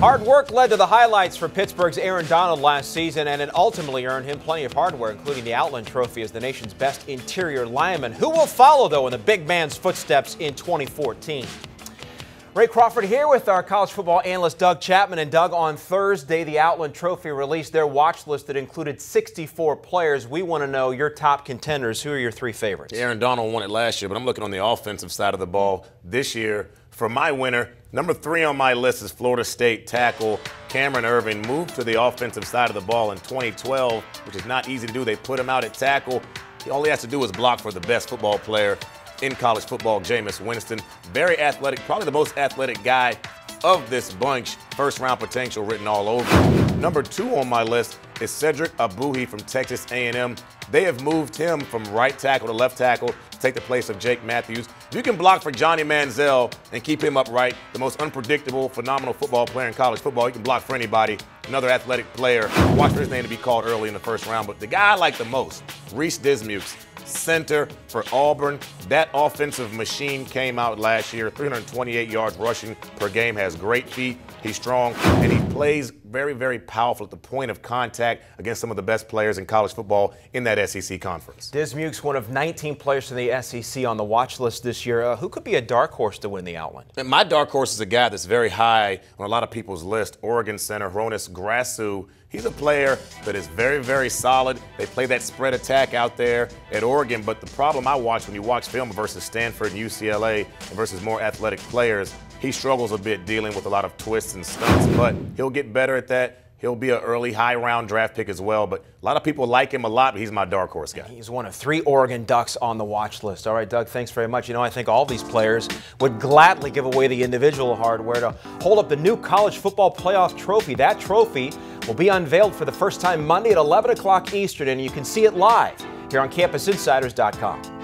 Hard work led to the highlights for Pittsburgh's Aaron Donald last season, and it ultimately earned him plenty of hardware, including the Outland Trophy as the nation's best interior lineman. Who will follow, though, in the big man's footsteps in 2014? Ray Crawford here with our college football analyst Doug Chapman. And Doug, on Thursday, the Outland Trophy released their watch list that included 64 players. We want to know your top contenders. Who are your three favorites? Aaron Donald won it last year, but I'm looking on the offensive side of the ball this year. For my winner, number three on my list is Florida State tackle Cameron Erving. Moved to the offensive side of the ball in 2012, which is not easy to do. They put him out at tackle. All he has to do is block for the best football player in college football, Jameis Winston. Very athletic, probably the most athletic guy of this bunch. First round potential written all over. Number two on my list is Cedric Ogbuehi from Texas A&M. They have moved him from right tackle to left tackle to take the place of Jake Matthews. You can block for Johnny Manziel and keep him upright, the most unpredictable, phenomenal football player in college football, you can block for anybody. Another athletic player. Watch for his name to be called early in the first round. But the guy I like the most, Reese Dismukes, center for Auburn. That offensive machine came out last year, 328 yards rushing per game, has great feet. He's strong, and he plays very, very powerful at the point of contact against some of the best players in college football in that SEC conference. Dismukes, one of 19 players from the SEC on the watch list this year. Uh, who could be a dark horse to win the Outland? And my dark horse is a guy that's very high on a lot of people's list. Oregon center Hroniss Grasu. He's a player that is very, very solid. They play that spread attack out there at Oregon, but the problem I watch when you watch film versus Stanford and UCLA and versus more athletic players he struggles a bit dealing with a lot of twists and stunts, but he'll get better at that. He'll be an early high round draft pick as well, but a lot of people like him a lot, but he's my dark horse guy. He's one of three Oregon Ducks on the watch list. All right, Doug, thanks very much. You know, I think all these players would gladly give away the individual hardware to hold up the new college football playoff trophy. That trophy will be unveiled for the first time Monday at 11 o'clock Eastern, and you can see it live here on CampusInsiders.com.